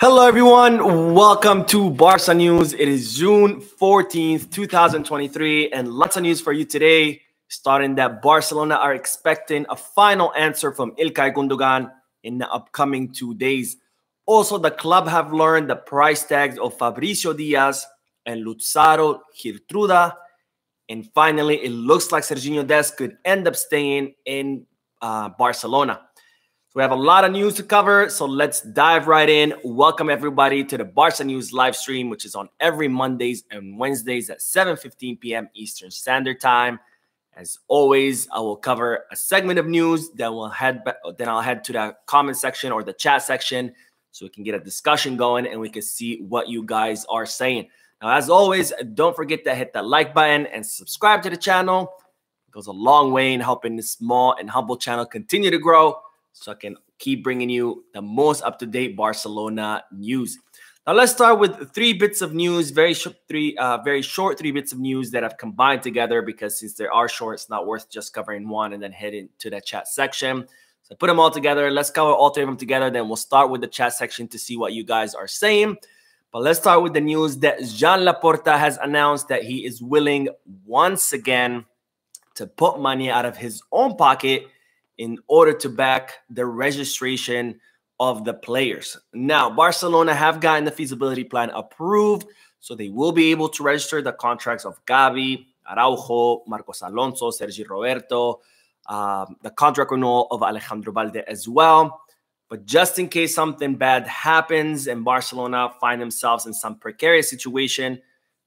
Hello, everyone. Welcome to Barca News. It is June 14th, 2023, and lots of news for you today. Starting that Barcelona are expecting a final answer from Ilkay Gundogan in the upcoming two days. Also, the club have learned the price tags of Fabricio Diaz and Lutsharel Geertruida. And finally, it looks like Serginho Dest could end up staying in uh, Barcelona. We have a lot of news to cover, so let's dive right in. Welcome everybody to the Barca News live stream, which is on every Mondays and Wednesdays at 7:15 p.m. Eastern Standard Time. As always, I will cover a segment of news, then we'll head back, then I'll head to the comment section or the chat section so we can get a discussion going and we can see what you guys are saying. Now, as always, don't forget to hit that like button and subscribe to the channel. It goes a long way in helping this small and humble channel continue to grow so I can keep bringing you the most up to date Barcelona news. Now let's start with three bits of news, very short, three uh, very short three bits of news that I've combined together because since they are short, it's not worth just covering one and then heading to the chat section. So I put them all together. Let's cover all three of them together. Then we'll start with the chat section to see what you guys are saying. But let's start with the news that Joan Laporta has announced that he is willing once again to put money out of his own pocket in order to back the registration of the players. Now, Barcelona have gotten the feasibility plan approved, so they will be able to register the contracts of Gavi, Araujo, Marcos Alonso, Sergi Roberto, um, the contract renewal of Alejandro Balde as well. But just in case something bad happens and Barcelona find themselves in some precarious situation,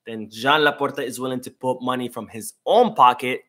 then Joan Laporta is willing to put money from his own pocket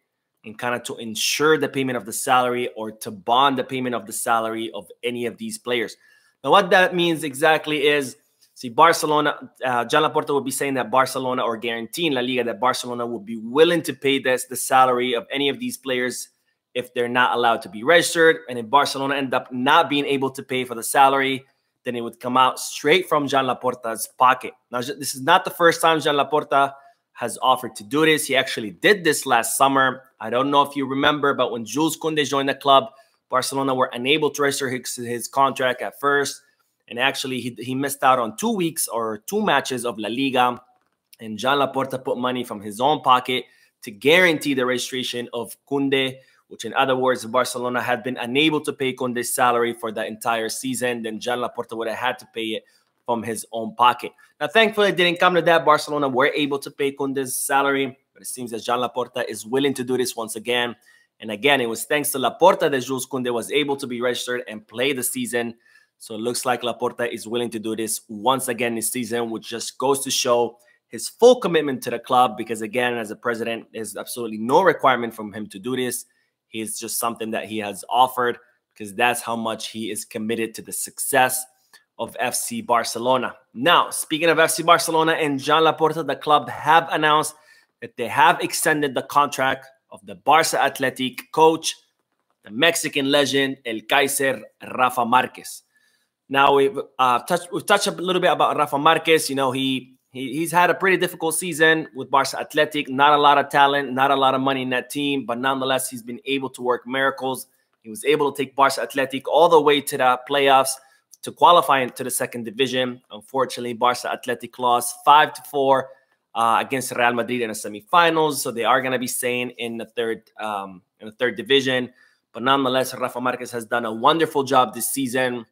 and kind of to ensure the payment of the salary or to bond the payment of the salary of any of these players. Now, what that means exactly is, see, Barcelona, uh, Joan Laporta would be saying that Barcelona or guaranteeing La Liga that Barcelona would be willing to pay this the salary of any of these players if they're not allowed to be registered. And if Barcelona end up not being able to pay for the salary, then it would come out straight from Joan Laporta's pocket. Now, this is not the first time Joan Laporta has offered to do this. He actually did this last summer. I don't know if you remember, but when Jules Koundé joined the club, Barcelona were unable to register his, his contract at first. And actually, he, he missed out on two weeks or two matches of La Liga. And Joan Laporta put money from his own pocket to guarantee the registration of Koundé, which in other words, Barcelona had been unable to pay Koundé's salary for the entire season. Then Joan Laporta would have had to pay it from his own pocket. Now, thankfully, it didn't come to that. Barcelona were able to pay Koundé's salary, but it seems that Joan Laporta is willing to do this once again. And again, it was thanks to Laporta that Jules Koundé was able to be registered and play the season. So it looks like Laporta is willing to do this once again this season, which just goes to show his full commitment to the club. Because again, as a president, there's absolutely no requirement from him to do this. He's just something that he has offered because that's how much he is committed to the success of FC Barcelona. Now, speaking of FC Barcelona and Joan Laporta, the club have announced that they have extended the contract of the Barca Athletic coach, the Mexican legend El Kaiser Rafa Marquez. Now we've uh, touched we've touched a little bit about Rafa Marquez. You know he, he he's had a pretty difficult season with Barca Athletic. Not a lot of talent, not a lot of money in that team, but nonetheless he's been able to work miracles. He was able to take Barca Athletic all the way to the playoffs to qualify into the second division. Unfortunately, Barca Athletic lost five to four uh, against Real Madrid in the semifinals, so they are going to be staying in the third um, in the third division. But nonetheless, Rafa Marquez has done a wonderful job this season,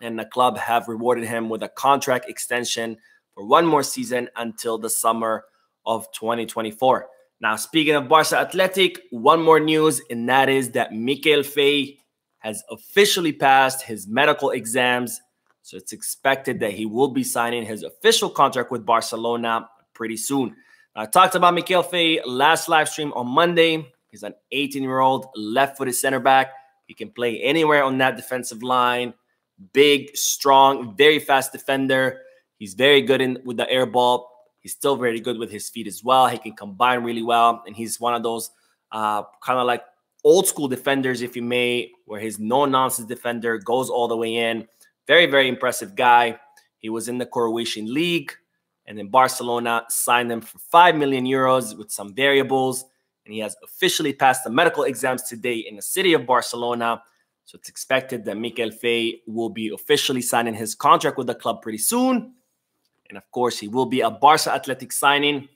and the club have rewarded him with a contract extension for one more season until the summer of 2024. Now, speaking of Barca Athletic, one more news, and that is that Mikayil Faye has officially passed his medical exams. So it's expected that he will be signing his official contract with Barcelona pretty soon. I talked about Mikayil Faye last live stream on Monday. He's an 18 year old left footed center back. He can play anywhere on that defensive line. Big, strong, very fast defender. He's very good in with the air ball. He's still very good with his feet as well. He can combine really well. And he's one of those uh, kind of like old school defenders, if you may, where his no nonsense defender goes all the way in. Very, very impressive guy. He was in the Croatian league, and then Barcelona signed him for 5 million euros with some variables. And he has officially passed the medical exams today in the city of Barcelona. So it's expected that Mikayil Faye will be officially signing his contract with the club pretty soon. And of course, he will be a Barca Athletic signing.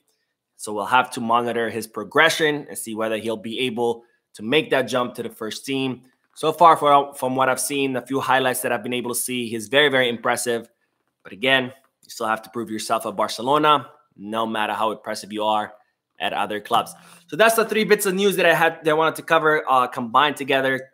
So we'll have to monitor his progression and see whether he'll be able to make that jump to the first team. So far, from what I've seen, the few highlights that I've been able to see, he's very, very impressive. But again, you still have to prove yourself at Barcelona, no matter how impressive you are at other clubs. So that's the three bits of news that I had that I wanted to cover uh, combined together.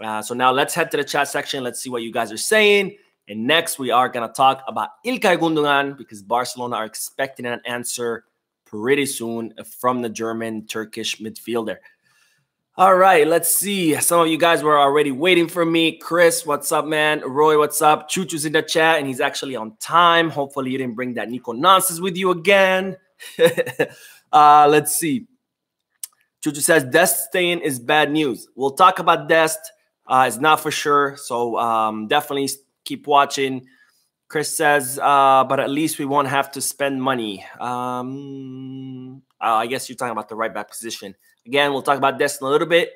Uh, so now let's head to the chat section. Let's see what you guys are saying. And next, we are going to talk about Ilkay Gundogan because Barcelona are expecting an answer pretty soon from the German Turkish midfielder. All right, let's see. Some of you guys were already waiting for me. Chris, what's up, man? Roy, what's up? Chuchu's in the chat, and he's actually on time. Hopefully, you didn't bring that Nico nonsense with you again. uh, let's see. Chuchu says Dest staying is bad news. We'll talk about Dest. Uh, it's not for sure, so um, definitely keep watching. Chris says, uh, but at least we won't have to spend money. Um, I guess you're talking about the right back position. Again, we'll talk about this in a little bit.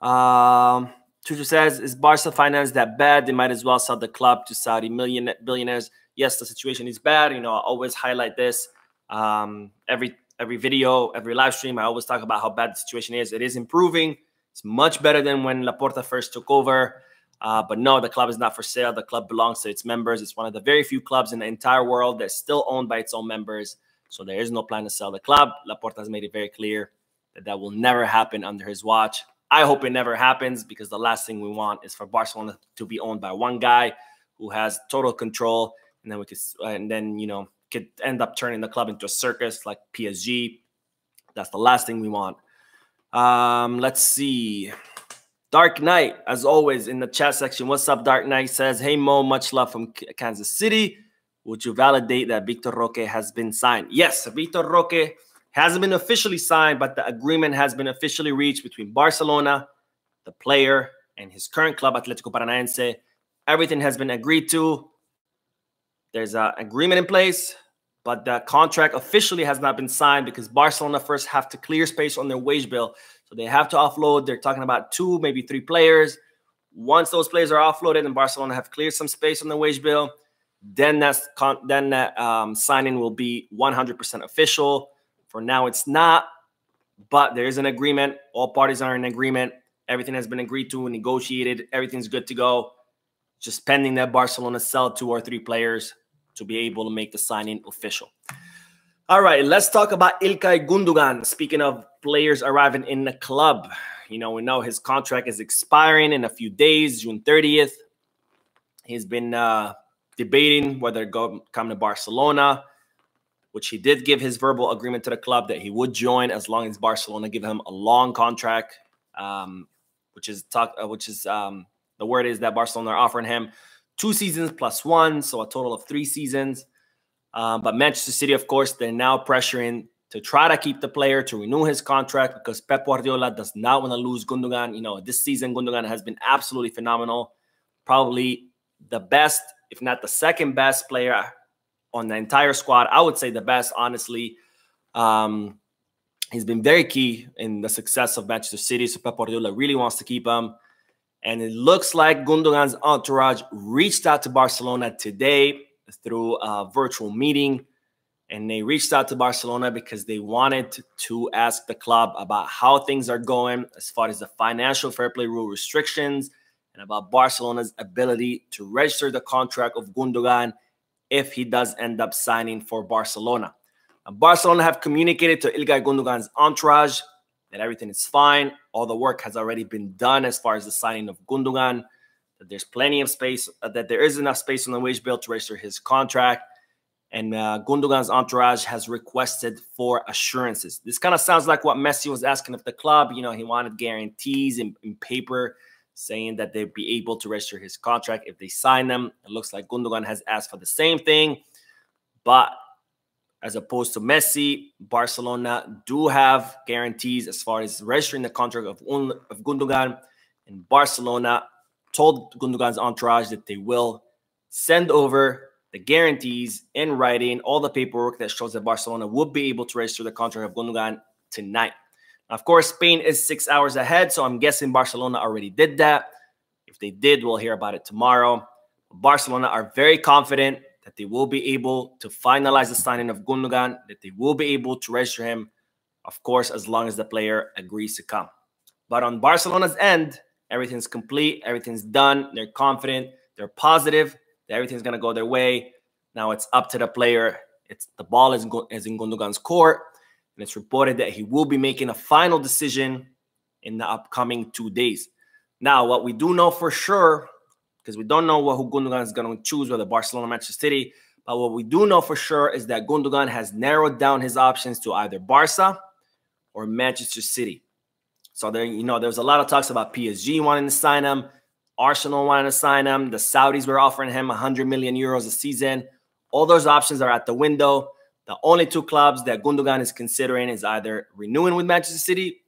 Um, Tutu says, is Barca finance that bad? They might as well sell the club to Saudi million billionaires. Yes, the situation is bad. You know, I always highlight this. Um, every every video, every live stream, I always talk about how bad the situation is. It is improving. It's much better than when Laporta first took over. Uh, but no, the club is not for sale. The club belongs to its members. It's one of the very few clubs in the entire world that's still owned by its own members. So there is no plan to sell the club. Laporta has made it very clear that that will never happen under his watch. I hope it never happens because the last thing we want is for Barcelona to be owned by one guy who has total control, and then we could, and then you know, could end up turning the club into a circus like PSG. That's the last thing we want. Um, let's see. Dark Knight, as always, in the chat section. What's up, Dark Knight? Says, Hey Mo, much love from Kansas City. Would you validate that Vitor Roque has been signed? Yes, Vitor Roque hasn't been officially signed, but the agreement has been officially reached between Barcelona, the player, and his current club, Athletico Paranaense. Everything has been agreed to. There's an agreement in place, but the contract officially has not been signed because Barcelona first have to clear space on their wage bill. So they have to offload. They're talking about two, maybe three players. Once those players are offloaded and Barcelona have cleared some space on the wage bill, then that's then that um, signing will be 100% official. For now, it's not, but there is an agreement. All parties are in agreement. Everything has been agreed to and negotiated. Everything's good to go. Just pending that Barcelona sell two or three players to be able to make the signing official. All right, let's talk about Ilkay Gundogan. Speaking of players arriving in the club, you know, we know his contract is expiring in a few days, June 30th. He's been uh, debating whether to go come to Barcelona which he did give his verbal agreement to the club that he would join as long as Barcelona give him a long contract, um, which is talk, uh, which is um, the word is that Barcelona are offering him two seasons plus one, so a total of three seasons. Um, but Manchester City, of course, they're now pressuring to try to keep the player to renew his contract because Pep Guardiola does not want to lose Gundogan. You know, this season Gundogan has been absolutely phenomenal, probably the best, if not the second best player on the entire squad. I would say the best, honestly. Um, he's been very key in the success of Manchester City. So Pep Guardiola really wants to keep him. And it looks like Gundogan's entourage reached out to Barcelona today through a virtual meeting. And they reached out to Barcelona because they wanted to ask the club about how things are going as far as the financial fair play rule restrictions and about Barcelona's ability to register the contract of Gundogan if he does end up signing for Barcelona. Now, Barcelona have communicated to Ilkay Gundogan's entourage that everything is fine. All the work has already been done as far as the signing of Gundogan. That there's plenty of space. Uh, that there is enough space on the wage bill to register his contract. And uh, Gundogan's entourage has requested for assurances. This kind of sounds like what Messi was asking of the club. You know, he wanted guarantees in, in paper saying that they'd be able to register his contract if they sign them. It looks like Gundogan has asked for the same thing, but as opposed to Messi, Barcelona do have guarantees as far as registering the contract of, of Gundogan, and Barcelona told Gundogan's entourage that they will send over the guarantees in writing, all the paperwork that shows that Barcelona would be able to register the contract of Gundogan tonight. Of course, Spain is six hours ahead, so I'm guessing Barcelona already did that. If they did, we'll hear about it tomorrow. Barcelona are very confident that they will be able to finalize the signing of Gundogan, that they will be able to register him, of course, as long as the player agrees to come. But on Barcelona's end, everything's complete, everything's done. They're confident, they're positive that everything's going to go their way. Now it's up to the player. It's the ball is, is in Gundogan's court, and it's reported that he will be making a final decision in the upcoming two days. Now, what we do know for sure because we don't know what who Gundogan is going to choose, whether Barcelona or Manchester City. But what we do know for sure is that Gundogan has narrowed down his options to either Barca or Manchester City. So there, you know, there's a lot of talks about PSG wanting to sign him, Arsenal wanting to sign him, the Saudis were offering him 100 million euros a season. All those options are at the window. The only two clubs that Gundogan is considering is either renewing with Manchester City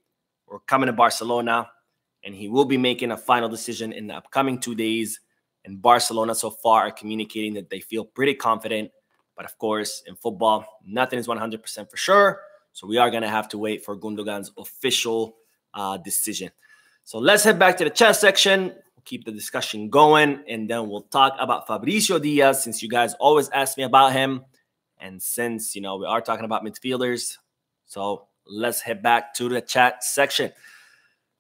or coming to Barcelona. And he will be making a final decision in the upcoming two days and Barcelona so far are communicating that they feel pretty confident. But of course, in football, nothing is 100% for sure. So we are going to have to wait for Gundogan's official uh, decision. So let's head back to the chat section. We'll keep the discussion going, and then we'll talk about Fabricio Diaz since you guys always ask me about him. And since, you know, we are talking about midfielders, so let's head back to the chat section.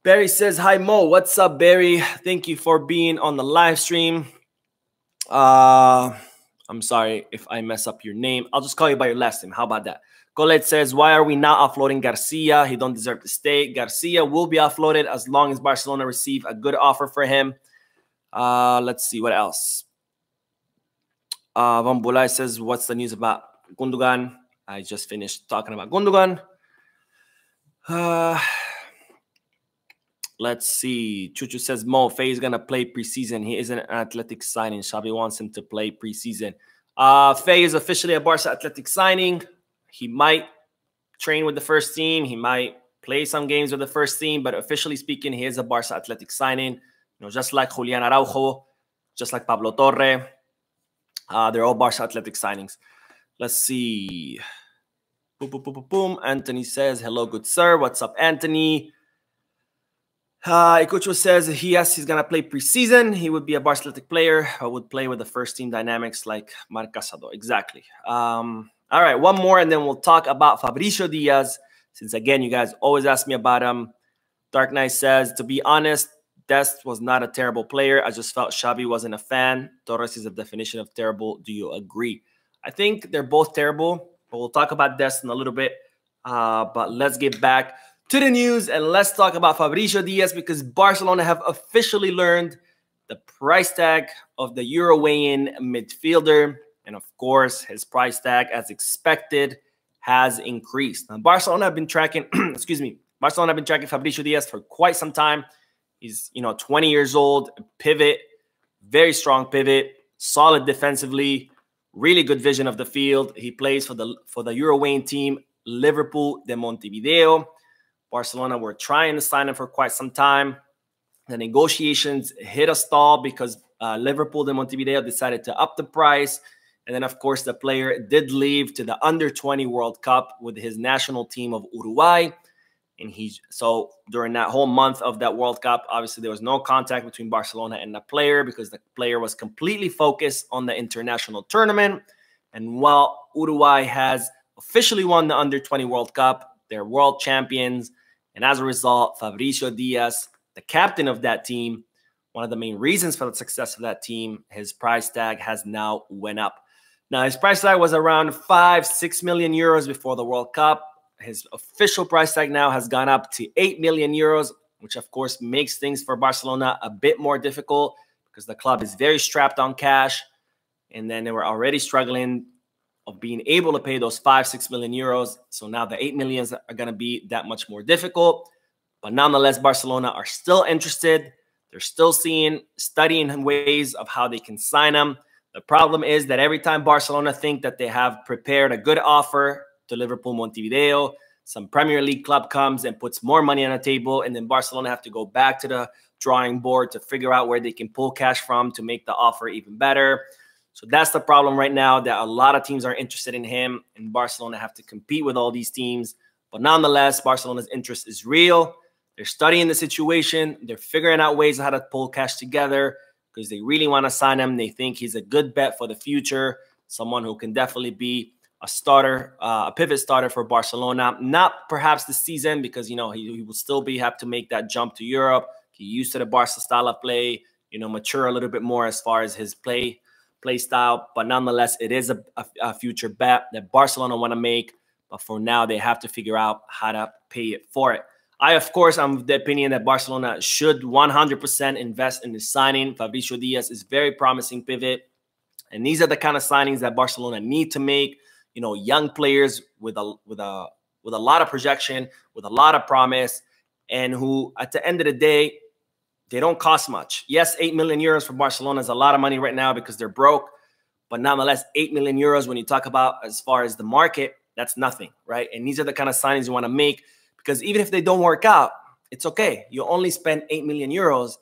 Barry says, Hi, Mo. What's up, Barry? Thank you for being on the live stream. Uh, I'm sorry if I mess up your name. I'll just call you by your last name. How about that? Colette says, Why are we not offloading Garcia? He don't deserve to stay. Garcia will be offloaded as long as Barcelona receive a good offer for him. Uh, let's see what else. Uh, says, What's the news about Gundogan? I just finished talking about Gundogan. Uh, Let's see. Chuchu says Mo Faye is gonna play preseason. He isn't an athletic signing. Xavi wants him to play preseason. Uh, Faye is officially a Barca athletic signing. He might train with the first team. He might play some games with the first team, but officially speaking, he is a Barca athletic signing. You know, just like Julian Araujo, just like Pablo Torre. Uh, they're all Barca athletic signings. Let's see. Boom, boom, boom, boom, boom. Anthony says, hello, good sir. What's up, Anthony? Uh, Ikucho says he yes, he's gonna play preseason. He would be a Barcelonatic player. I would play with the first team dynamics like Marc Casado. Exactly. Um, all right, one more, and then we'll talk about Fabricio Diaz. Since again, you guys always ask me about him. Dark Knight says, to be honest, Dest was not a terrible player. I just felt Xavi wasn't a fan. Torres is a definition of terrible. Do you agree? I think they're both terrible, but we'll talk about Dest in a little bit. Uh, but let's get back to the news and let's talk about Fabricio Diaz because Barcelona have officially learned the price tag of the Uruguayan midfielder. And of course, his price tag, as expected, has increased. Now, Barcelona have been tracking, excuse me, Barcelona have been tracking Fabricio Diaz for quite some time. He's, you know, 20 years old, pivot, very strong pivot, solid defensively, really good vision of the field. He plays for the for the Uruguayan team, Liverpool de Montevideo. Barcelona were trying to sign him for quite some time. The negotiations hit a stall because uh, Liverpool de Montevideo decided to up the price. And then, of course, the player did leave to the under 20 World Cup with his national team of Uruguay. And he's so during that whole month of that World Cup, obviously there was no contact between Barcelona and the player because the player was completely focused on the international tournament. And while Uruguay has officially won the under 20 World Cup, they're world champions. And as a result, Fabricio Diaz, the captain of that team, one of the main reasons for the success of that team, his price tag has now went up. Now, his price tag was around five, six million euros before the World Cup. His official price tag now has gone up to eight million euros, which of course makes things for Barcelona a bit more difficult because the club is very strapped on cash. And then they were already struggling of being able to pay those five, six million euros. So now the eight millions are going to be that much more difficult. But nonetheless, Barcelona are still interested. They're still seeing, studying ways of how they can sign them. The problem is that every time Barcelona think that they have prepared a good offer to Liverpool Montevideo, some Premier League club comes and puts more money on the table, and then Barcelona have to go back to the drawing board to figure out where they can pull cash from to make the offer even better. So that's the problem right now that a lot of teams are interested in him, and Barcelona have to compete with all these teams. But nonetheless, Barcelona's interest is real. They're studying the situation. They're figuring out ways how to pull cash together because they really want to sign him. They think he's a good bet for the future, someone who can definitely be a starter, uh, a pivot starter for Barcelona. Not perhaps this season because you know he, he will still be have to make that jump to Europe, get used to the Barca style of play, you know, mature a little bit more as far as his play play style. But nonetheless, it is a, a, a future bet that Barcelona want to make. But for now, they have to figure out how to pay it for it. I, of course, I'm of the opinion that Barcelona should 100% invest in the signing. Fabricio Diaz is very promising pivot. And these are the kind of signings that Barcelona need to make. You know, young players with a with a with a lot of projection, with a lot of promise, and who at the end of the day, they don't cost much. Yes, 8 million euros for Barcelona is a lot of money right now because they're broke. But nonetheless, 8 million euros when you talk about as far as the market, that's nothing, right? And these are the kind of signings you want to make because even if they don't work out, it's okay. You only spend 8 million euros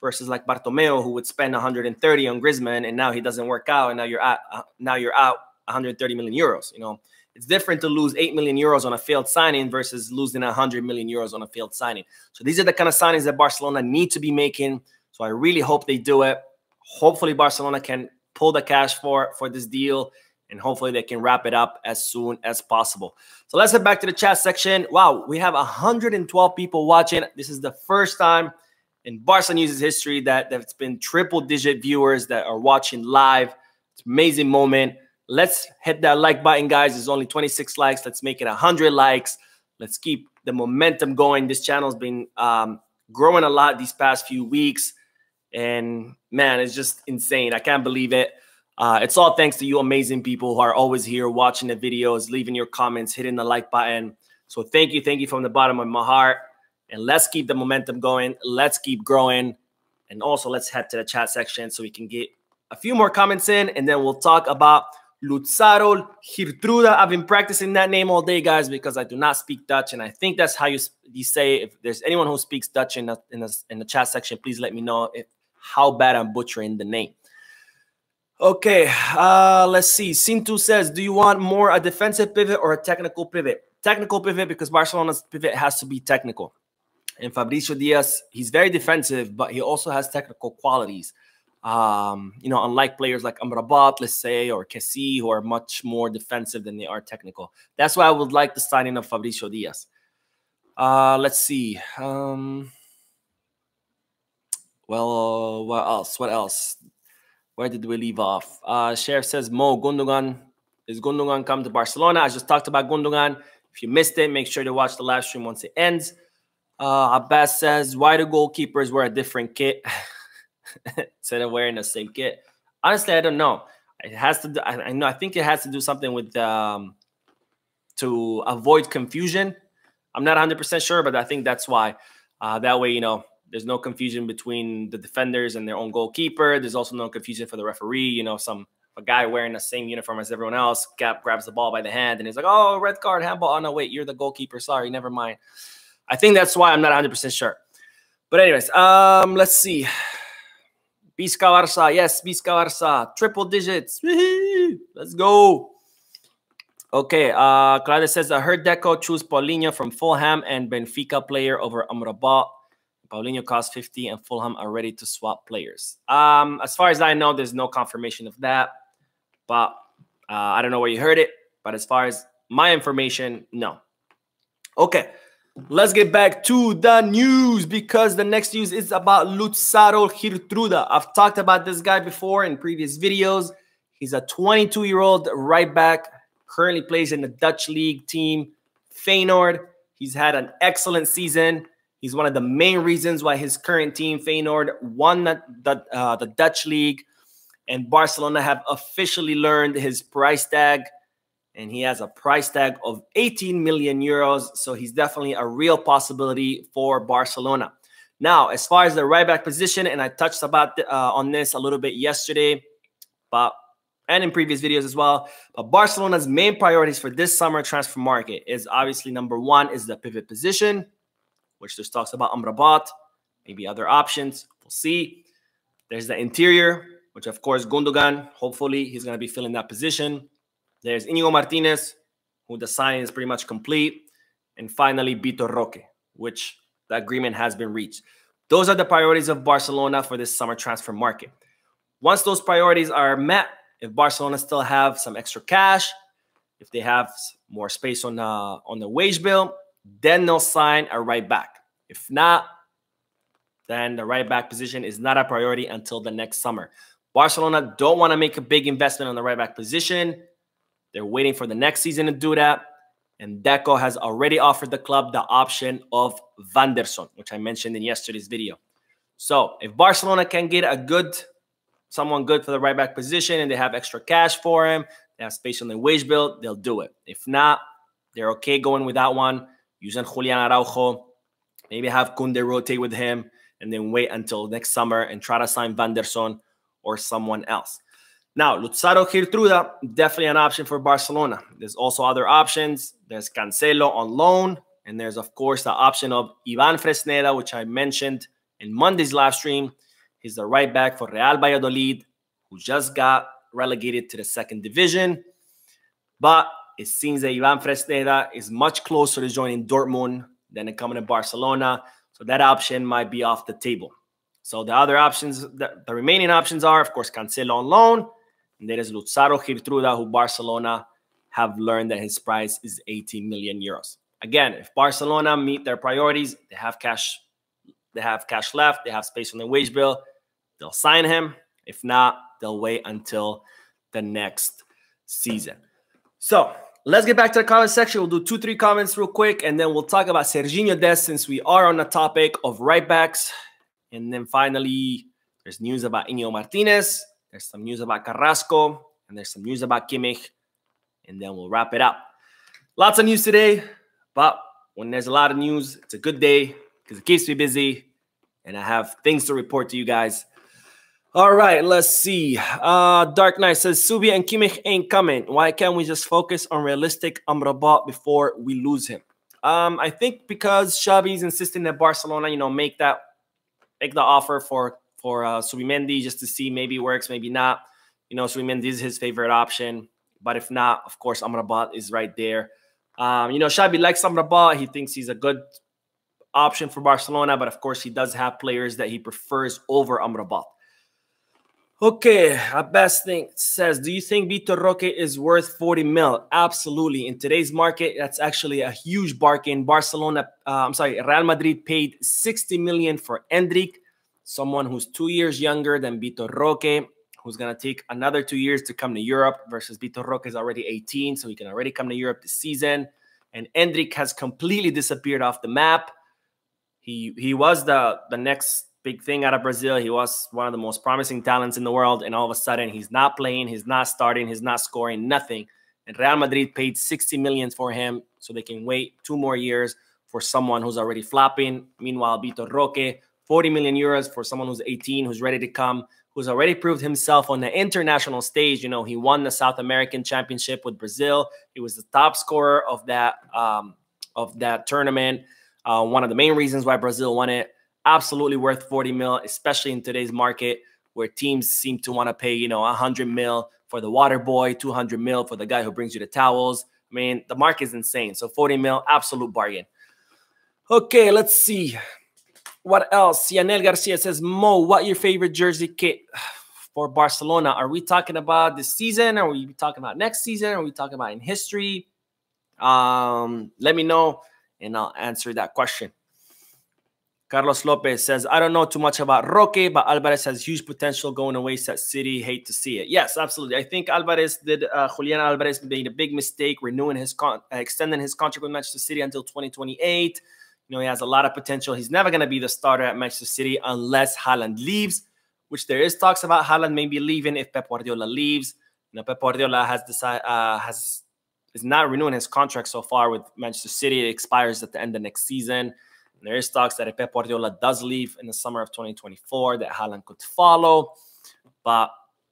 versus like Bartomeu, who would spend 130 on Griezmann, and now he doesn't work out, and now you're at uh, now you're out 130 million euros. You know, it's different to lose 8 million euros on a failed signing versus losing 100 million euros on a failed signing. So these are the kind of signings that Barcelona need to be making. So I really hope they do it. Hopefully, Barcelona can pull the cash for for this deal and hopefully they can wrap it up as soon as possible. So let's head back to the chat section. Wow, we have 112 people watching. This is the first time in Barca News' history that that's been triple digit viewers that are watching live. It's amazing moment. Let's hit that like button, guys. There's only 26 likes. Let's make it 100 likes. Let's keep the momentum going. This channel's been um, growing a lot these past few weeks. And man, it's just insane. I can't believe it. Uh, it's all thanks to you amazing people who are always here watching the videos, leaving your comments, hitting the like button. So thank you, thank you from the bottom of my heart. And let's keep the momentum going. Let's keep growing. And also let's head to the chat section so we can get a few more comments in and then we'll talk about Lutsharel Geertruida. I've been practicing that name all day, guys, because I do not speak Dutch, and I think that's how you you say. If there's anyone who speaks Dutch in the in the, in the chat section, please let me know if how bad I'm butchering the name. Okay, uh, let's see. Sintu says, do you want more a defensive pivot or a technical pivot? Technical pivot because Barcelona's pivot has to be technical. And Fabricio Diaz, he's very defensive, but he also has technical qualities. Um, you know, unlike players like Amrabat, let's say, or Kessie, who are much more defensive than they are technical. That's why I would like the signing of Fabricio Diaz. Uh, let's see. Um, well, what else? What else? Where did we leave off? Uh, Sheriff says Mo Gundogan is Gundogan come to Barcelona. I just talked about Gundogan. If you missed it, make sure to watch the live stream once it ends. Uh, Abbas says, why do goalkeepers wear a different kit instead of wearing the same kit? Honestly, I don't know. It has to. Do, I, I know. I think it has to do something with um, to avoid confusion. I'm not 100 percent sure, but I think that's why. Uh, that way, you know, there's no confusion between the defenders and their own goalkeeper. There's also no confusion for the referee. You know, some a guy wearing the same uniform as everyone else Gap grabs the ball by the hand and he's like, "Oh, red card, handball." Oh no, wait, you're the goalkeeper. Sorry, never mind. I think that's why I'm not 100 percent sure. But anyways, um, let's see. Barca, yes, Barca, triple digits. Let's go. Okay, uh, Claudia says I heard Deco choose Paulinho from Fulham and Benfica player over Amrabat. Paulinho costs 50 and Fulham are ready to swap players. Um, as far as I know, there's no confirmation of that. But uh, I don't know where you heard it. But as far as my information, no. Okay, let's get back to the news because the next news is about Lutsharel Geertruida. I've talked about this guy before in previous videos. He's a 22-year-old right back, currently plays in the Dutch league team, Feyenoord. He's had an excellent season. He's one of the main reasons why his current team, Feyenoord, won the, the, uh, the Dutch league. And Barcelona have officially learned his price tag. And he has a price tag of 18 million euros. So he's definitely a real possibility for Barcelona. Now, as far as the right back position, and I touched about the, uh, on this a little bit yesterday, but and in previous videos as well. But Barcelona's main priorities for this summer transfer market is obviously number one is the pivot position which just talks about Amrabat, maybe other options. We'll see. There's the interior, which of course Gundogan. Hopefully he's going to be filling that position. There's Inigo Martinez, who the signing is pretty much complete. And finally, Vitor Roque, which the agreement has been reached. Those are the priorities of Barcelona for this summer transfer market. Once those priorities are met, if Barcelona still have some extra cash, if they have more space on the on the wage bill, then they'll sign a right back. If not, then the right back position is not a priority until the next summer. Barcelona don't want to make a big investment on the right back position. They're waiting for the next season to do that. And Deco has already offered the club the option of Vanderson, which I mentioned in yesterday's video. So if Barcelona can get a good, someone good for the right back position and they have extra cash for him, they have space on the wage bill, they'll do it. If not, they're okay going without one, using Julian Araujo, maybe have Koundé rotate with him, and then wait until next summer and try to sign Vanderson or someone else. Now, Lutsharel Geertruida, definitely an option for Barcelona. There's also other options. There's Cancelo on loan. And there's, of course, the option of Ivan Fresneda, which I mentioned in Monday's live stream. He's the right back for Real Valladolid, who just got relegated to the second division. But it seems that Ivan Fresneda is much closer to joining Dortmund than coming to Barcelona. So that option might be off the table. So the other options, the, the remaining options are, of course, Cancelo on loan and there is Lutsharel Geertruida, who Barcelona have learned that his price is 18 million euros. Again, if Barcelona meet their priorities, they have cash, they have cash left, they have space on the wage bill, they'll sign him. If not, they'll wait until the next season. So let's get back to the comment section. We'll do two, three comments real quick, and then we'll talk about Serginho Dest since we are on the topic of right backs. And then finally, there's news about Inigo Martinez. There's some news about Carrasco, and there's some news about Kimmich, and then we'll wrap it up. Lots of news today, but when there's a lot of news, it's a good day because it keeps me busy, and I have things to report to you guys. All right, let's see. Uh, Dark Knight says Subi and Kimmich ain't coming. Why can't we just focus on realistic Amrabat before we lose him? Um, I think because Xavi's insisting that Barcelona, you know, make that make the offer for for uh, Zubimendi just to see maybe works, maybe not. You know, Zubimendi is his favorite option. But if not, of course, Amrabat is right there. Um, you know, Xavi likes Amrabat. He thinks he's a good option for Barcelona, but of course, he does have players that he prefers over Amrabat. Okay, best thing says, do you think Vitor Roque is worth 40 mil? Absolutely. In today's market, that's actually a huge bargain. Barcelona, uh, I'm sorry, Real Madrid paid 60 million for Endrick someone who's two years younger than Vitor Roque, who's going to take another two years to come to Europe versus Vitor Roque is already 18, so he can already come to Europe this season. And Endrick has completely disappeared off the map. He he was the the next big thing out of Brazil. He was one of the most promising talents in the world, and all of a sudden he's not playing, he's not starting, he's not scoring, nothing. And Real Madrid paid 60 million for him, so they can wait two more years for someone who's already flopping. Meanwhile, Vitor Roque 40 million euros for someone who's 18, who's ready to come, who's already proved himself on the international stage. You know, he won the South American Championship with Brazil. He was the top scorer of that um, of that tournament. Uh, one of the main reasons why Brazil won it. Absolutely worth 40 mil, especially in today's market where teams seem to want to pay, you know, 100 mil for the water boy, 200 mil for the guy who brings you the towels. I mean, the market is insane. So 40 mil, absolute bargain. Okay, let's see. What else? Yanel Garcia says, Mo, what your favorite jersey kit for Barcelona? Are we talking about this season? Are we talking about next season? Are we talking about in history? Um, let me know and I'll answer that question. Carlos Lopez says, I don't know too much about Roque, but Alvarez has huge potential going away at City. Hate to see it. Yes, absolutely. I think Alvarez did, uh, Julian Alvarez made a big mistake renewing his, con- extending his contract with Manchester City until 2028. You know, he has a lot of potential. He's never going to be the starter at Manchester City unless Haaland leaves, which there is talks about Haaland maybe leaving if Pep Guardiola leaves. You know, Pep Guardiola has decided uh, has is not renewing his contract so far with Manchester City. It expires at the end of next season. And there is talks that if Pep Guardiola does leave in the summer of 2024, that Haaland could follow. But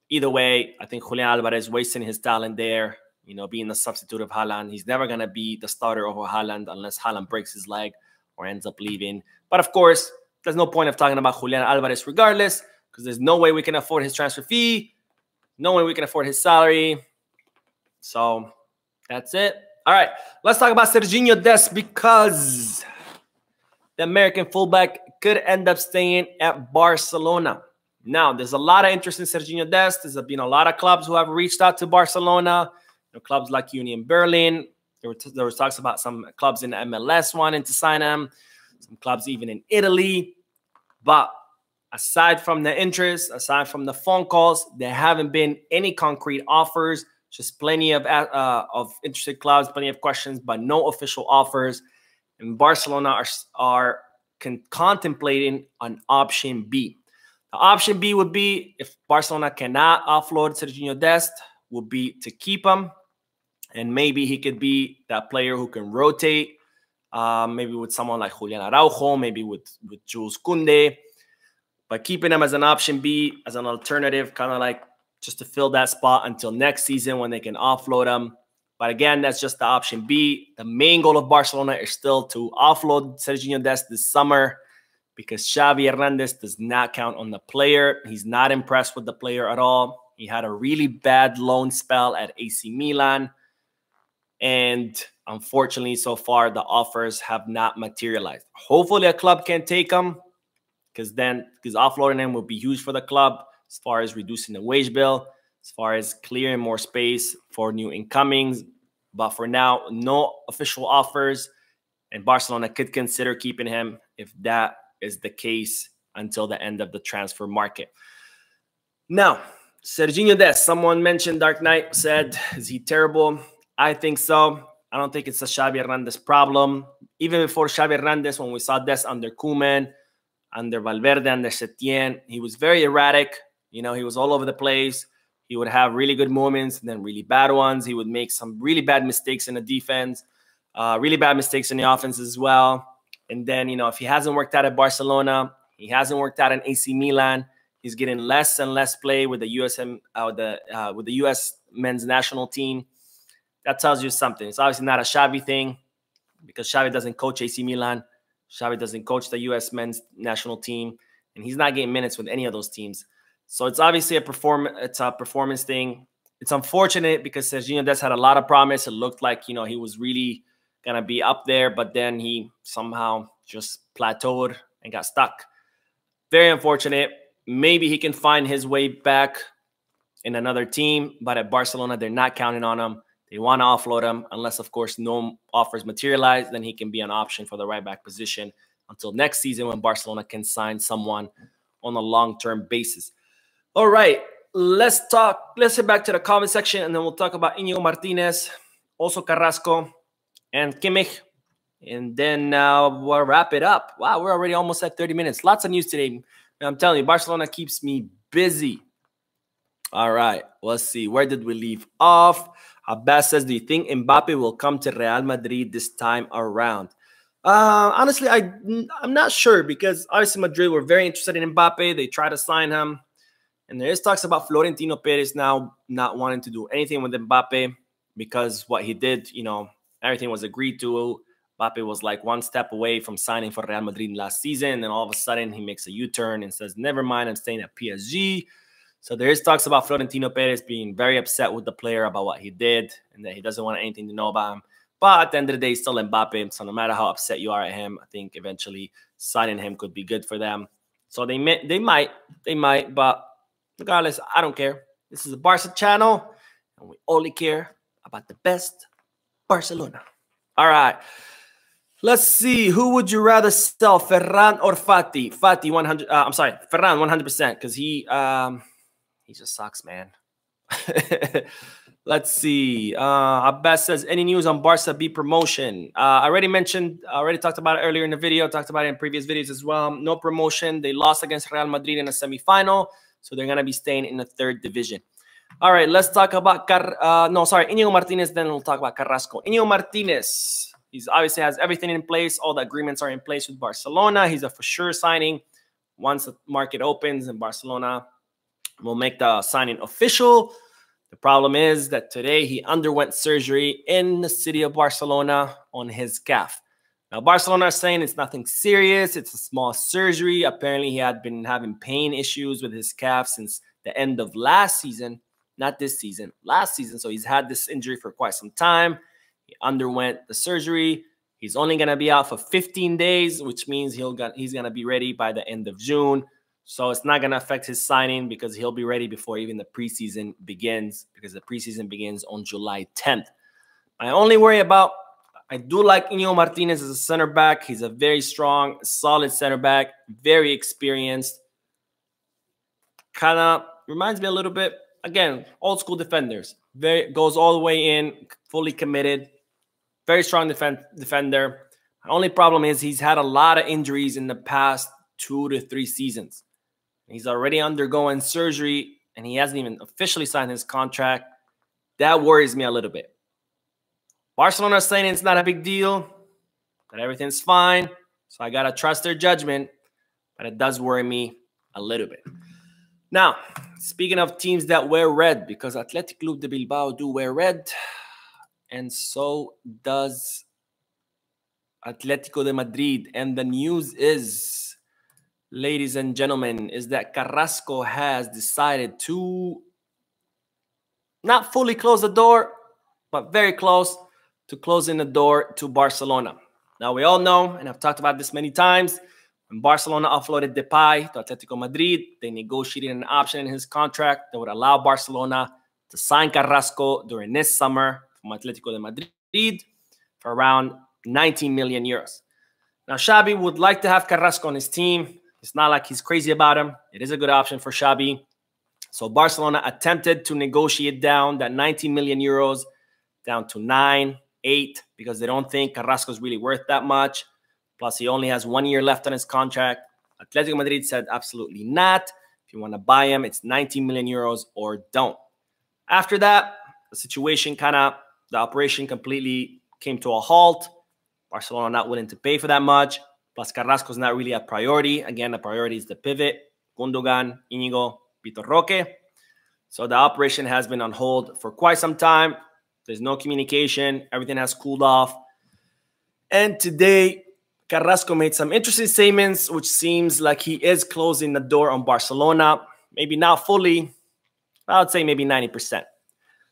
either way, I think Julian Alvarez wasting his talent there. You know, being the substitute of Haaland, he's never gonna be the starter over Haaland unless Haaland breaks his leg or ends up leaving. But of course, there's no point of talking about Julian Alvarez regardless, because there's no way we can afford his transfer fee, no way we can afford his salary. So that's it. All right, let's talk about Serginho Dest because the American fullback could end up staying at Barcelona. Now, there's a lot of interest in Serginho Dest. There's been a lot of clubs who have reached out to Barcelona. You know, clubs like Union Berlin. There, were there was talks about some clubs in MLS wanting to sign him. Some clubs even in Italy. But aside from the interest, aside from the phone calls, there haven't been any concrete offers. Just plenty of uh, of interested clubs, plenty of questions, but no official offers. And Barcelona are are con contemplating an option B. The option B would be if Barcelona cannot offload Serginho Dest, would be to keep him, and maybe he could be that player who can rotate, uh, maybe with someone like Julian Araujo, maybe with with Jules Koundé, but keeping him as an option B, as an alternative, kind of like just to fill that spot until next season when they can offload him. But again, that's just the option B. The main goal of Barcelona is still to offload Sergio Dest this summer because Xavi Hernandez does not count on the player. He's not impressed with the player at all. He had a really bad loan spell at AC Milan. And unfortunately, so far, the offers have not materialized. Hopefully, a club can take him because then, because offloading him will be huge for the club as far as reducing the wage bill, as far as clearing more space for new incomings. But for now, no official offers, and Barcelona could consider keeping him if that is the case until the end of the transfer market. Now, Serginho Dest, someone mentioned Dark Knight, said, is he terrible? I think so. I don't think it's a Xavi Hernandez problem. Even before Xavi Hernandez, when we saw Dest under Koeman, under Valverde, under Setien, he was very erratic. You know, he was all over the place. He would have really good moments and then really bad ones. He would make some really bad mistakes in the defense, uh, really bad mistakes in the offense as well. And then, you know, if he hasn't worked out at Barcelona, he hasn't worked out in AC Milan. He's getting less and less play with the USM, uh, the uh, with the US men's national team. That tells you something. It's obviously not a Xavi thing because Xavi doesn't coach AC Milan. Xavi doesn't coach the US men's national team, and he's not getting minutes with any of those teams. So it's obviously a perform it's a performance thing. It's unfortunate because Serginho Dest had a lot of promise. It looked like you know he was really gonna be up there, but then he somehow just plateaued and got stuck. Very unfortunate. Maybe he can find his way back in another team, but at Barcelona, they're not counting on him. They want to offload him, unless, of course, no offers materialize. Then he can be an option for the right back position until next season when Barcelona can sign someone on a long term basis. All right, let's talk. Let's head back to the comment section and then we'll talk about Inigo Martinez, also Carrasco, and Kimmich. And then uh, we'll wrap it up. Wow, we're already almost at 30 minutes. Lots of news today. I'm telling you, Barcelona keeps me busy. All right, let's see. Where did we leave off? Abbas says, Do you think Mbappe will come to Real Madrid this time around? Uh, honestly, I, I'm not sure because obviously Madrid were very interested in Mbappe. They tried to sign him. And there is talks about Florentino Perez now not wanting to do anything with Mbappe because what he did, you know, everything was agreed to. Mbappe was like one step away from signing for Real Madrid last season. And all of a sudden he makes a U-turn and says, never mind, I'm staying at PSG. So there is talks about Florentino Perez being very upset with the player about what he did and that he doesn't want anything to know about him. But at the end of the day, still Mbappe. So no matter how upset you are at him, I think eventually signing him could be good for them. So they may, they might, they might, but Regardless, I don't care. This is a Barca channel, and we only care about the best Barcelona. All right. Let's see. Who would you rather sell, Ferran or Fati? Fati, 100. Uh, I'm sorry, Ferran, 100%, because he um, he just sucks, man. Let's see. Uh, Abbas says, any news on Barca B promotion? Uh, I already mentioned, I already talked about it earlier in the video, talked about it in previous videos as well. No promotion. They lost against Real Madrid in a semifinal. So they're going to be staying in the third division. All right, let's talk about Car uh, no, sorry, Inigo Martinez. Then we'll talk about Carrasco. Inigo Martinez. He's obviously has everything in place. All the agreements are in place with Barcelona. He's a for sure signing. Once the market opens and Barcelona will make the signing official. The problem is that today he underwent surgery in the city of Barcelona on his calf. Now, Barcelona is saying it's nothing serious. It's a small surgery. Apparently, he had been having pain issues with his calf since the end of last season, not this season, last season. So he's had this injury for quite some time. He underwent the surgery. He's only going to be out for 15 days, which means he'll got, he's going to be ready by the end of June. So it's not going to affect his signing because he'll be ready before even the preseason begins because the preseason begins on July 10th. I only worry about I do like Inigo Martinez as a center back. He's a very strong, solid center back, very experienced. Kind of reminds me a little bit, again, old school defenders. Very goes all the way in, fully committed. Very strong defend, defender. The only problem is he's had a lot of injuries in the past two to three seasons. He's already undergoing surgery and he hasn't even officially signed his contract. That worries me a little bit. Barcelona saying it's not a big deal, that everything's fine. So I got to trust their judgment, but it does worry me a little bit. Now, speaking of teams that wear red, because Athletic Club de Bilbao do wear red, and so does Atletico de Madrid. And the news is, ladies and gentlemen, is that Carrasco has decided to not fully close the door, but very close to closing the door to Barcelona. Now, we all know, and I've talked about this many times, when Barcelona offloaded Depay to Atletico Madrid, they negotiated an option in his contract that would allow Barcelona to sign Carrasco during this summer from Atletico de Madrid for around 19 million euros. Now, Xavi would like to have Carrasco on his team. It's not like he's crazy about him. It is a good option for Xavi. So Barcelona attempted to negotiate down that 19 million euros down to nine, eight, because they don't think Carrasco is really worth that much. Plus, he only has one year left on his contract. Atletico Madrid said absolutely not. If you want to buy him, it's 19 million euros or don't. After that, the situation kind of the operation completely came to a halt. Barcelona not willing to pay for that much. Plus, Carrasco is not really a priority. Again, the priority is the pivot, Gundogan, Inigo, Vitor Roque. So the operation has been on hold for quite some time. There's no communication. Everything has cooled off. And today, Carrasco made some interesting statements, which seems like he is closing the door on Barcelona. Maybe not fully. I would say maybe 90%.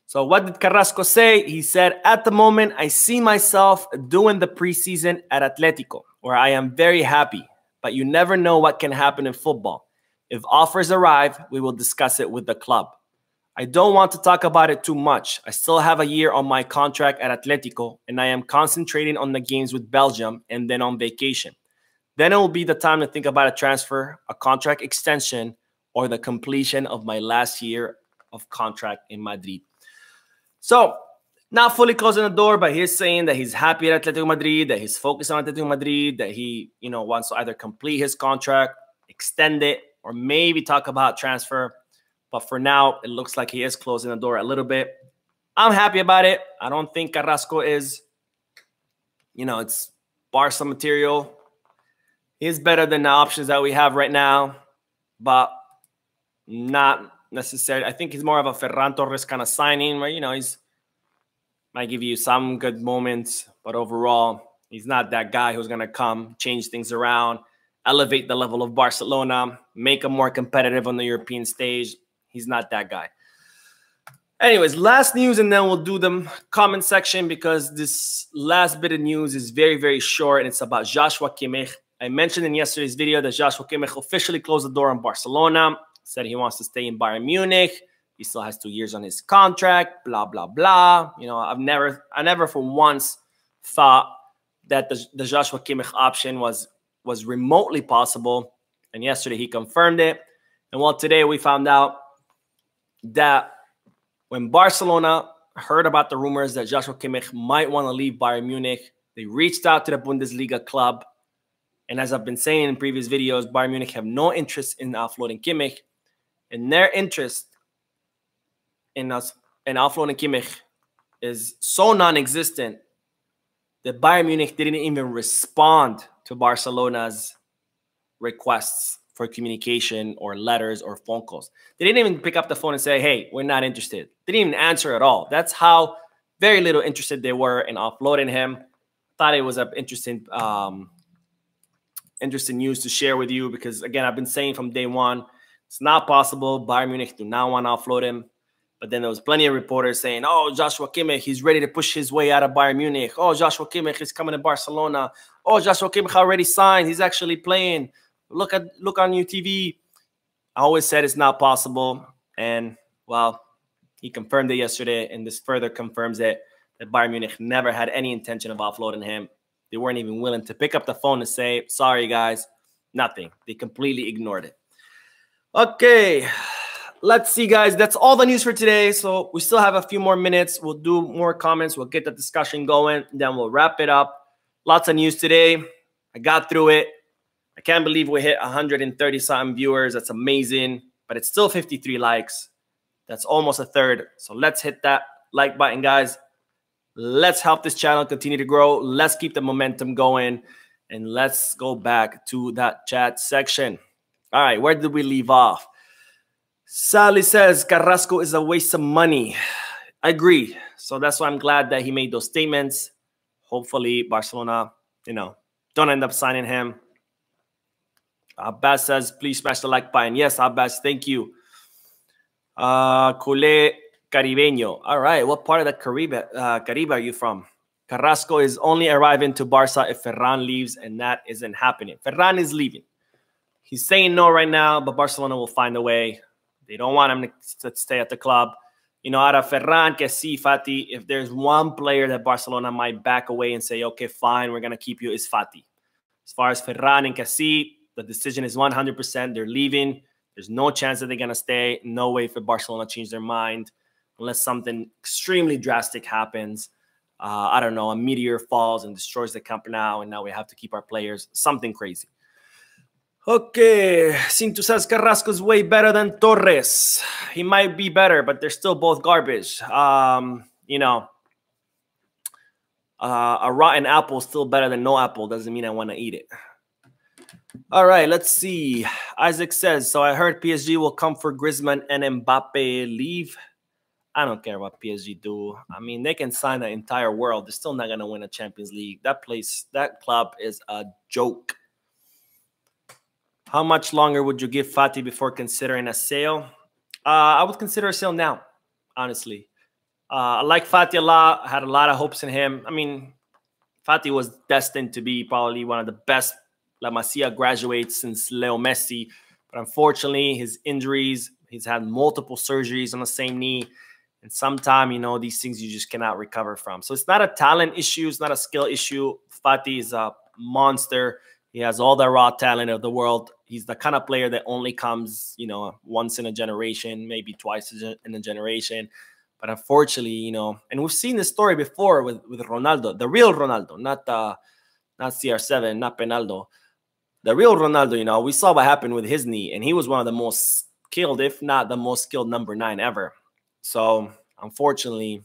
So what did Carrasco say? He said, at the moment, I see myself doing the preseason at Atletico, where I am very happy, but you never know what can happen in football. If offers arrive, we will discuss it with the club. I don't want to talk about it too much. I still have a year on my contract at Atletico, and I am concentrating on the games with Belgium and then on vacation. Then it will be the time to think about a transfer, a contract extension, or the completion of my last year of contract in Madrid. So, not fully closing the door, but he's saying that he's happy at Atletico Madrid, that he's focused on Atletico Madrid, that he, you know, wants to either complete his contract, extend it, or maybe talk about transfer. But for now, it looks like he is closing the door a little bit. I'm happy about it. I don't think Carrasco is, you know, it's Barca material. He's better than the options that we have right now, but not necessarily. I think he's more of a Ferran Torres kind of signing, where you know he's might give you some good moments, but overall, he's not that guy who's gonna come change things around, elevate the level of Barcelona, make them more competitive on the European stage. He's not that guy. Anyways, last news, and then we'll do the comment section because this last bit of news is very, very short, and it's about Joshua Kimmich. I mentioned in yesterday's video that Joshua Kimmich officially closed the door on Barcelona said he wants to stay in Bayern Munich. He still has two years on his contract, blah, blah, blah. You know, I've never, I never for once thought that the, the Joshua Kimmich option was was remotely possible. And yesterday he confirmed it. And well, today we found out that when Barcelona heard about the rumors that Joshua Kimmich might want to leave Bayern Munich, they reached out to the Bundesliga club. And as I've been saying in previous videos, Bayern Munich have no interest in offloading Kimmich and their interest in us in offloading Kimmich is so non-existent that Bayern Munich didn't even respond to Barcelona's requests for communication or letters or phone calls. They didn't even pick up the phone and say, "Hey, we're not interested." They didn't even answer at all. That's how very little interested they were in offloading him. Thought it was an interesting, um, interesting news to share with you because again, I've been saying from day one it's not possible. Bayern Munich do not want to offload him. But then there was plenty of reporters saying, "Oh, Joshua Kimmich, he's ready to push his way out of Bayern Munich. Oh, Joshua Kimmich is coming to Barcelona. Oh, Joshua Kimmich already signed. He's actually playing. Look at look on your TV." I always said it's not possible, and well, he confirmed it yesterday, and this further confirms it that Bayern Munich never had any intention of offloading him. They weren't even willing to pick up the phone and say, "Sorry, guys." Nothing. They completely ignored it. Okay, let's see, guys. That's all the news for today. So we still have a few more minutes. We'll do more comments. We'll get the discussion going. Then we'll wrap it up. Lots of news today. I got through it. I can't believe we hit 130 something viewers. That's amazing. But it's still 53 likes. That's almost a third. So let's hit that like button, guys. Let's help this channel continue to grow. Let's keep the momentum going. And let's go back to that chat section. All right, where did we leave off? Sally says Carrasco is a waste of money. I agree. So that's why I'm glad that he made those statements. Hopefully, Barcelona, you know, don't end up signing him. Abbas says, please smash the like button. Yes, Abbas, thank you. Uh, Cule Caribeño. All right, what part of the Caribe, uh, Caribe are you from? Carrasco is only arriving to Barca if Ferran leaves, and that isn't happening. Ferran is leaving. He's saying no right now, but Barcelona will find a way. They don't want him to stay at the club. You know, out of Ferran, Kessie, Fati, if there's one player that Barcelona might back away and say, okay, fine, we're going to keep you, is Fati. As far as Ferran and Kessie, the decision is 100%. They're leaving. There's no chance that they're going to stay. No way for Barcelona change their mind unless something extremely drastic happens. Uh, I don't know, a meteor falls and destroys the Camp Nou, and now we have to keep our players. Something crazy. Okay, Cinto says Carrasco's way better than Torres. He might be better, but they're still both garbage. Um, you know, uh, a rotten apple is still better than no apple. Doesn't mean I want to eat it. All right, let's see. Isaac says, so I heard PSG will come for Griezmann and Mbappe leave. I don't care what PSG do. I mean, they can sign the entire world. They're still not going to win a Champions League. That place, that club is a joke. How much longer would you give Fati before considering a sale? Uh, I would consider a sale now, honestly. Uh, I like Fati a lot. I had a lot of hopes in him. I mean, Fati was destined to be probably one of the best La Masia graduates since Leo Messi. But unfortunately, his injuries, he's had multiple surgeries on the same knee. And sometimes, you know, these things you just cannot recover from. So it's not a talent issue. It's not a skill issue. Fati is a monster. He has all the raw talent of the world. He's the kind of player that only comes, you know, once in a generation, maybe twice in a generation. But unfortunately, you know, and we've seen this story before with, with Ronaldo, the real Ronaldo, not the not CR7, not Penaldo. The real Ronaldo, you know, we saw what happened with his knee, and he was one of the most skilled, if not the most skilled number nine ever. So unfortunately,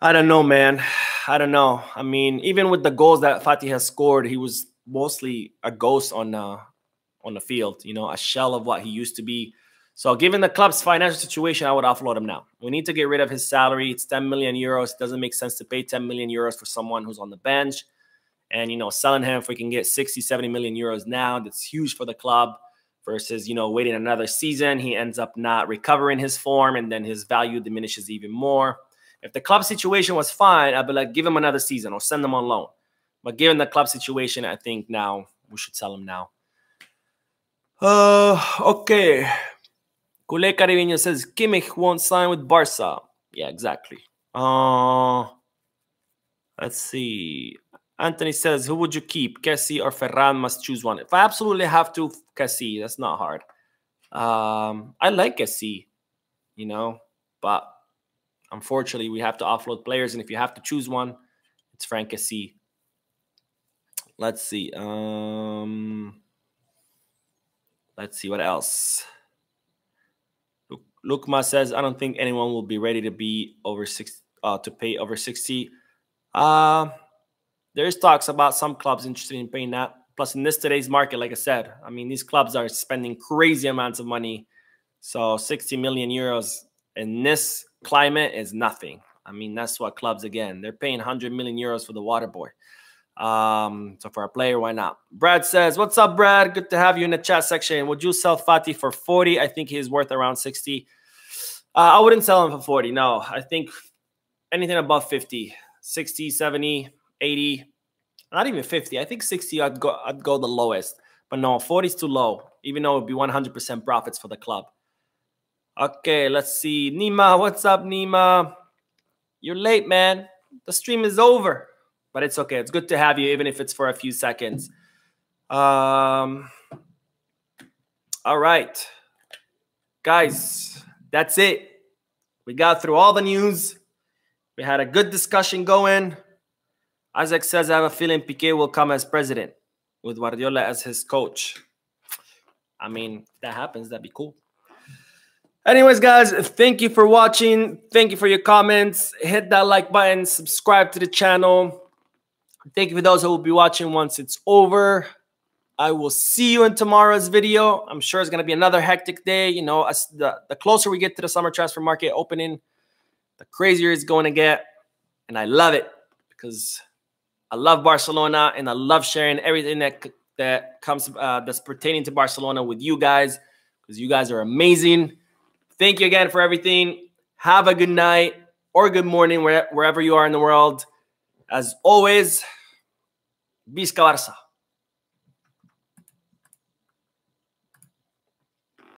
I don't know, man. I don't know. I mean, even with the goals that Fati has scored, he was mostly a ghost on uh, on the field. You know, a shell of what he used to be. So, given the club's financial situation, I would offload him now. We need to get rid of his salary. It's 10 million euros. It doesn't make sense to pay 10 million euros for someone who's on the bench. And, you know, selling him if we can get 60, 70 million euros now, that's huge for the club versus, you know, waiting another season. He ends up not recovering his form and then his value diminishes even more. If the club situation was fine, I'd be like, give him another season or send him on loan. But given the club situation, I think now we should sell him now. Uh, okay. Cule Caribeño says Kimmich won't sign with Barca. Yeah, exactly. Uh, let's see. Anthony says, who would you keep? Kessie or Ferran must choose one. If I absolutely have to, Kessie. That's not hard. Um, I like Kessie, you know, but Unfortunately, we have to offload players, and if you have to choose one, it's Frank C. Let's see. Um, let's see what else. Lukma says, I don't think anyone will be ready to be over six uh, to pay over 60. Uh, there's talks about some clubs interested in paying that. Plus, in this today's market, like I said, I mean, these clubs are spending crazy amounts of money. So 60 million euros in this climate is nothing. I mean, that's what clubs again. They're paying 100 million euros for the water boy. Um, so for a player, why not? Brad says, "What's up, Brad? Good to have you in the chat section. Would you sell Fati for 40? I think he's worth around 60. Uh, I wouldn't sell him for 40. No, I think anything above 50, 60, 70, 80, not even 50. I think 60 I'd go I'd go the lowest. But no, 40 is too low, even though it'd be 100% profits for the club. Okay, let's see. Nima, what's up, Nima? You're late, man. The stream is over, but it's okay. It's good to have you, even if it's for a few seconds. Um, all right, guys, that's it. We got through all the news. We had a good discussion going. Isaac says, I have a feeling Piqué will come as president with Guardiola as his coach. I mean, if that happens, that'd be cool. Anyways, guys, thank you for watching. Thank you for your comments. Hit that like button, subscribe to the channel. Thank you for those who will be watching once it's over. I will see you in tomorrow's video. I'm sure it's going to be another hectic day. You know, as the, the closer we get to the summer transfer market opening, the crazier it's going to get. And I love it because I love Barcelona and I love sharing everything that that comes uh, that's pertaining to Barcelona with you guys because you guys are amazing. Thank you again for everything. Have a good night or good morning wherever you are in the world. As always, Visca Barça.